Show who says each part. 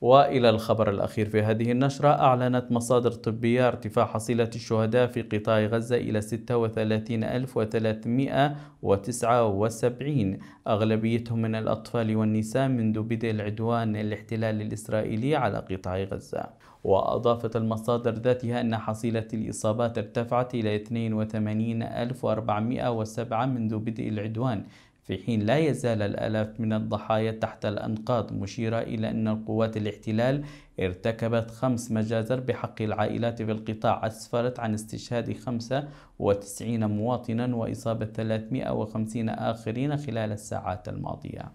Speaker 1: وإلى الخبر الأخير في هذه النشرة أعلنت مصادر طبية ارتفاع حصيلة الشهداء في قطاع غزة إلى 36379 أغلبيتهم من الأطفال والنساء منذ بدء العدوان الاحتلال الإسرائيلي على قطاع غزة. وأضافت المصادر ذاتها أن حصيلة الإصابات ارتفعت إلى 82407 منذ بدء العدوان في حين لا يزال الآلاف من الضحايا تحت الأنقاض مشيرة إلى أن القوات الاحتلال ارتكبت خمس مجازر بحق العائلات في القطاع. أسفرت عن استشهاد 95 مواطنا وإصابة 350 آخرين خلال الساعات الماضية.